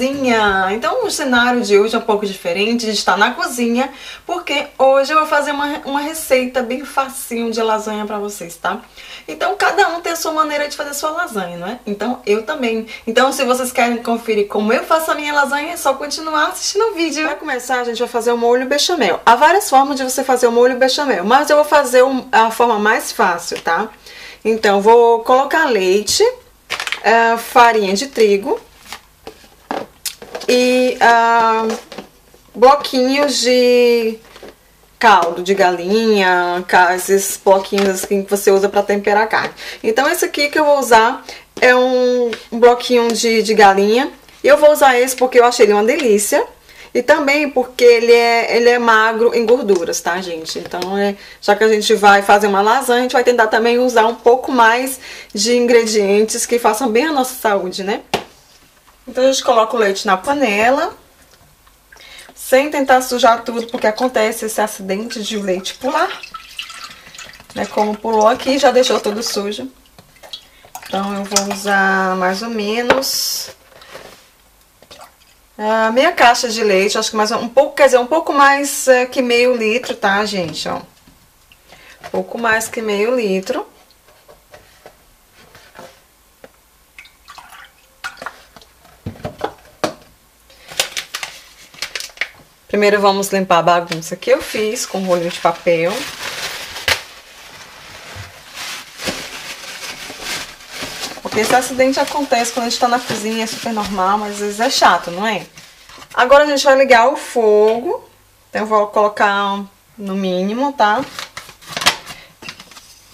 cozinha. Então o cenário de hoje é um pouco diferente de estar na cozinha, porque hoje eu vou fazer uma, uma receita bem facinho de lasanha pra vocês, tá? Então cada um tem a sua maneira de fazer sua lasanha, não é? Então eu também. Então se vocês querem conferir como eu faço a minha lasanha, é só continuar assistindo o vídeo. Pra começar, a gente vai fazer o molho bechamel. Há várias formas de você fazer o molho bechamel, mas eu vou fazer a forma mais fácil, tá? Então vou colocar leite uh, farinha de trigo e uh, bloquinhos de caldo de galinha, esses bloquinhos assim que você usa para temperar a carne. Então esse aqui que eu vou usar é um, um bloquinho de, de galinha e eu vou usar esse porque eu achei ele uma delícia. E também porque ele é, ele é magro em gorduras, tá, gente? Então, é, já que a gente vai fazer uma lasanha, a gente vai tentar também usar um pouco mais de ingredientes que façam bem a nossa saúde, né? Então, a gente coloca o leite na panela, sem tentar sujar tudo, porque acontece esse acidente de o leite pular. Né? Como pulou aqui, já deixou tudo sujo. Então, eu vou usar mais ou menos a meia caixa de leite, acho que mais um pouco, quer dizer, um pouco mais é, que meio litro, tá, gente, ó. Pouco mais que meio litro. Primeiro vamos limpar a bagunça que eu fiz com rolho de papel. Porque esse acidente acontece quando a gente tá na cozinha, é super normal, mas às vezes é chato, não é? Agora a gente vai ligar o fogo. Então eu vou colocar no mínimo, tá?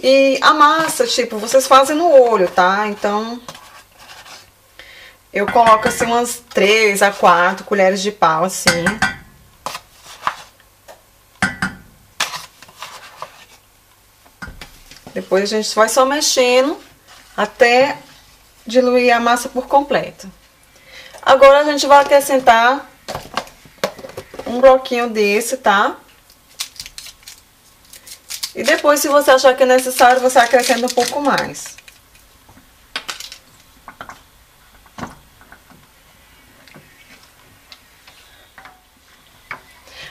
E a massa, tipo, vocês fazem no olho, tá? Então eu coloco assim umas 3 a 4 colheres de pau, assim. Depois a gente vai só mexendo até diluir a massa por completo. Agora a gente vai acrescentar um bloquinho desse, tá? E depois, se você achar que é necessário, você acrescenta um pouco mais.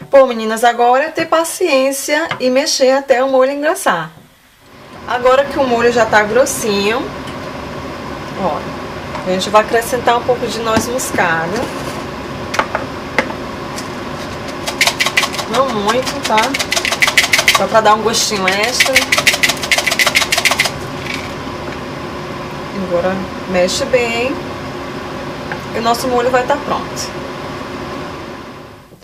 Bom, meninas, agora é ter paciência e mexer até o molho engraçar. Agora que o molho já tá grossinho, ó, a gente vai acrescentar um pouco de noz moscada. Não muito, tá? Só pra dar um gostinho extra. Agora mexe bem. E o nosso molho vai estar tá pronto.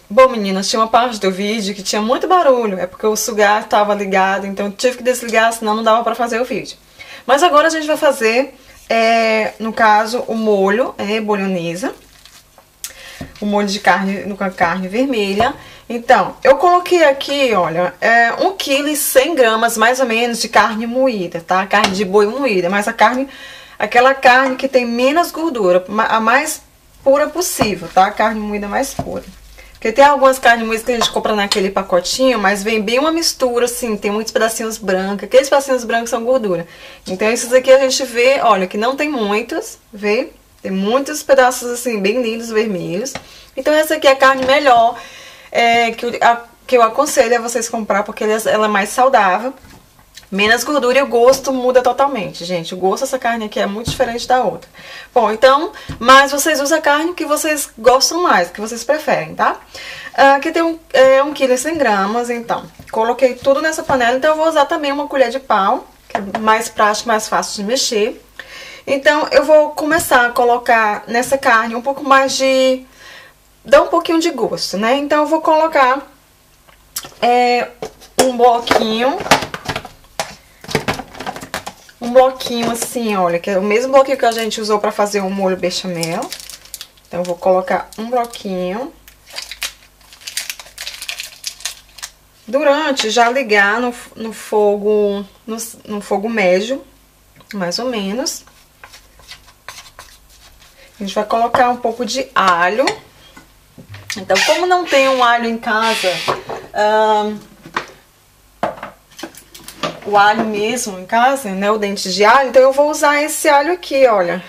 Bom, meninas, tinha uma parte do vídeo que tinha muito barulho. É porque o sugar estava ligado, então tive que desligar, senão não dava pra fazer o vídeo. Mas agora a gente vai fazer, é, no caso, o molho, é, bolonesa. O molho de carne, com carne vermelha. Então, eu coloquei aqui, olha, é, 1 kg e 100 gramas, mais ou menos, de carne moída, tá? Carne de boi moída, mas a carne, aquela carne que tem menos gordura, a mais pura possível, tá? A carne moída mais pura. Porque tem algumas carnes moídas que a gente compra naquele pacotinho, mas vem bem uma mistura, assim, tem muitos pedacinhos brancos. Aqueles pedacinhos brancos são gordura. Então esses aqui a gente vê, olha, que não tem muitos, vê? Tem muitos pedaços, assim, bem lindos, vermelhos. Então essa aqui é a carne melhor, é, que, a, que eu aconselho a vocês comprar, porque ela, ela é mais saudável. Menos gordura e o gosto muda totalmente, gente. O gosto dessa carne aqui é muito diferente da outra. Bom, então, mas vocês usam a carne que vocês gostam mais, que vocês preferem, tá? Ah, aqui tem um, é, um quilo e 100 gramas, então. Coloquei tudo nessa panela, então eu vou usar também uma colher de pau, que é mais prático, mais fácil de mexer. Então, eu vou começar a colocar nessa carne um pouco mais de... Dá um pouquinho de gosto, né? Então, eu vou colocar é, um bloquinho um bloquinho assim, olha, que é o mesmo bloquinho que a gente usou pra fazer o molho bechamel. Então, eu vou colocar um bloquinho. Durante, já ligar no, no fogo, no, no fogo médio, mais ou menos. A gente vai colocar um pouco de alho. Então, como não tem um alho em casa, o alho mesmo em casa, né, o dente de alho, então eu vou usar esse alho aqui, olha,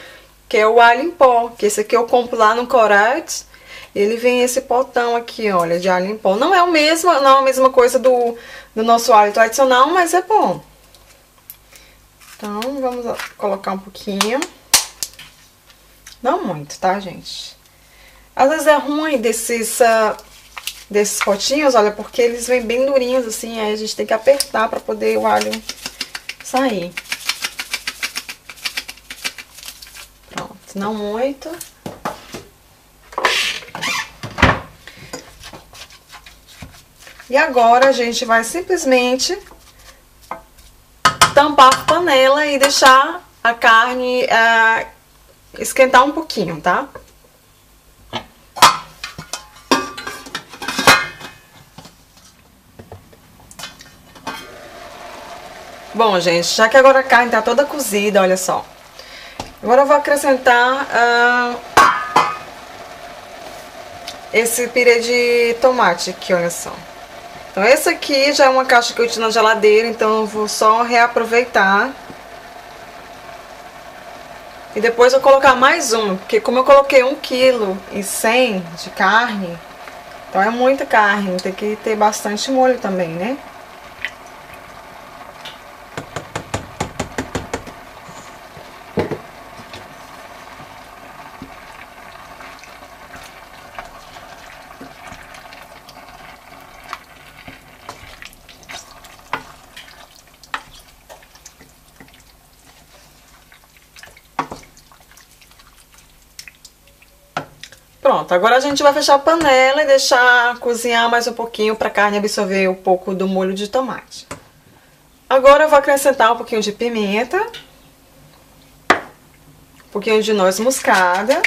que é o alho em pó, que esse aqui eu compro lá no Corates. Ele vem esse potão aqui, olha, de alho em pó. Não é o mesmo, não é a mesma coisa do, do nosso alho tradicional, mas é bom. Então, vamos colocar um pouquinho. Não muito, tá, gente? Às vezes é ruim desses, uh, desses potinhos, olha, porque eles vêm bem durinhos assim, aí a gente tem que apertar pra poder o alho sair. Pronto, não muito. E agora a gente vai simplesmente tampar a panela e deixar a carne uh, esquentar um pouquinho, tá? Bom, gente, já que agora a carne tá toda cozida, olha só. Agora eu vou acrescentar uh, esse pire de tomate aqui, olha só. Então esse aqui já é uma caixa que eu tinha na geladeira, então eu vou só reaproveitar. E depois eu colocar mais um, porque como eu coloquei 1 kg e 100 de carne, então é muita carne, tem que ter bastante molho também, né? Pronto, agora a gente vai fechar a panela e deixar cozinhar mais um pouquinho para a carne absorver um pouco do molho de tomate. Agora eu vou acrescentar um pouquinho de pimenta, um pouquinho de noz moscada.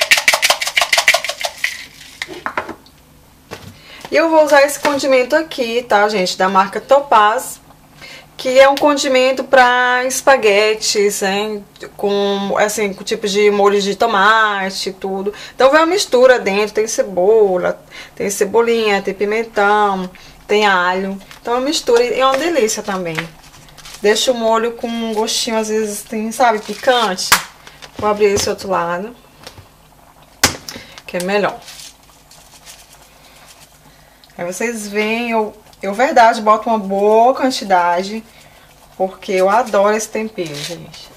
E eu vou usar esse condimento aqui, tá, gente, da marca Topaz que é um condimento para espaguetes, hein? com assim, com tipos de molho de tomate, tudo. Então vem uma mistura dentro, tem cebola, tem cebolinha, tem pimentão, tem alho. Então é uma mistura e é uma delícia também. Deixa o molho com um gostinho, às vezes tem, sabe, picante. Vou abrir esse outro lado, que é melhor. Aí vocês veem, eu eu, verdade, boto uma boa quantidade, porque eu adoro esse tempero, gente.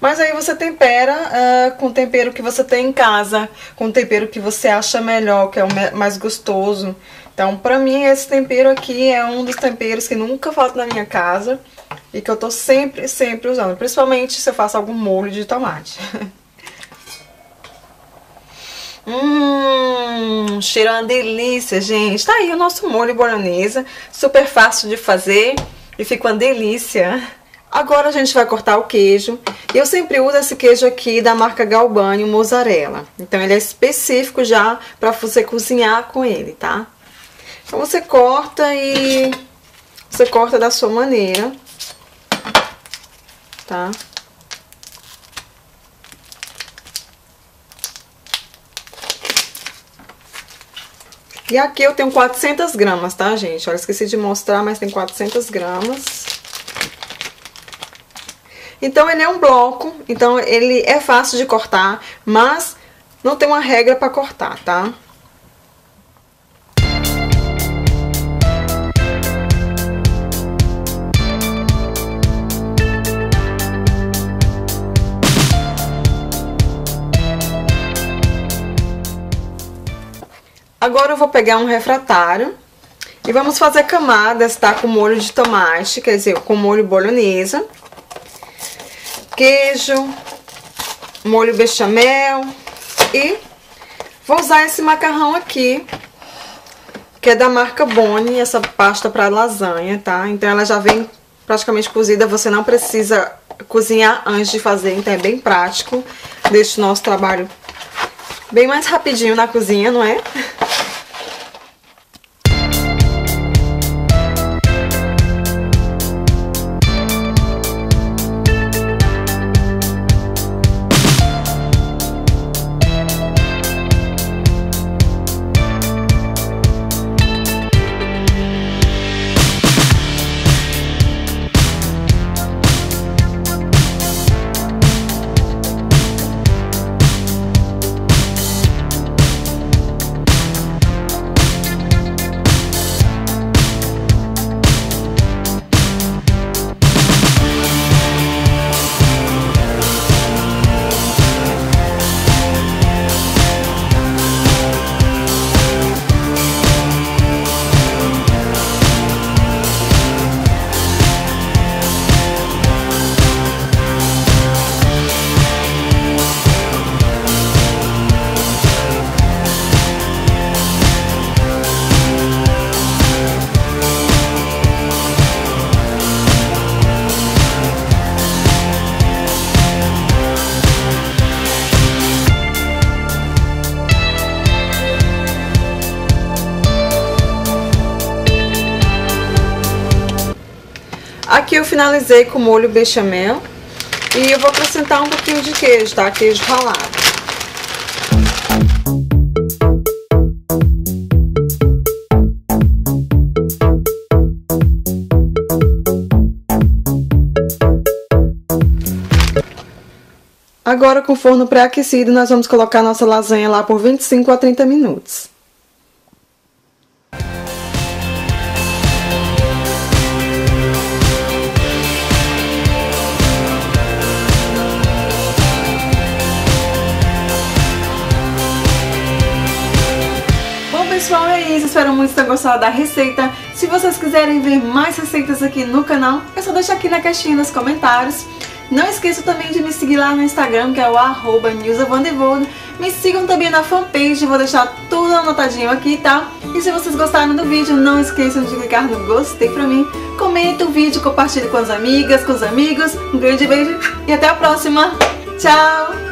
Mas aí você tempera uh, com o tempero que você tem em casa, com o tempero que você acha melhor, que é o mais gostoso. Então, pra mim, esse tempero aqui é um dos temperos que nunca falta na minha casa e que eu tô sempre, sempre usando. Principalmente se eu faço algum molho de tomate. Hum, cheiro é uma delícia, gente. Tá aí o nosso molho bolonhesa, super fácil de fazer e fica uma delícia. Agora a gente vai cortar o queijo. Eu sempre uso esse queijo aqui da marca Galbani, o mozzarella. Então ele é específico já para você cozinhar com ele, tá? Então você corta e você corta da sua maneira, tá? E aqui eu tenho 400 gramas, tá, gente? Olha, esqueci de mostrar, mas tem 400 gramas. Então, ele é um bloco, então ele é fácil de cortar, mas não tem uma regra pra cortar, tá? Agora eu vou pegar um refratário e vamos fazer camadas, tá? Com molho de tomate, quer dizer, com molho bolonhesa, queijo, molho bechamel e vou usar esse macarrão aqui, que é da marca Boni, essa pasta para lasanha, tá? Então ela já vem praticamente cozida, você não precisa cozinhar antes de fazer, então é bem prático, deixa o nosso trabalho bem mais rapidinho na cozinha, não é? Finalizei com molho bechamel. E eu vou acrescentar um pouquinho de queijo, tá? Queijo ralado. Agora com o forno pré-aquecido, nós vamos colocar nossa lasanha lá por 25 a 30 minutos. Pessoal, é isso. Espero muito ter gostado da receita. Se vocês quiserem ver mais receitas aqui no canal, é só deixar aqui na caixinha nos comentários. Não esqueça também de me seguir lá no Instagram, que é o arroba Me sigam também na fanpage, vou deixar tudo anotadinho aqui, tá? E se vocês gostaram do vídeo, não esqueçam de clicar no gostei pra mim. Comenta o vídeo, compartilhe com as amigas, com os amigos. Um grande beijo e até a próxima. Tchau!